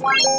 Bye.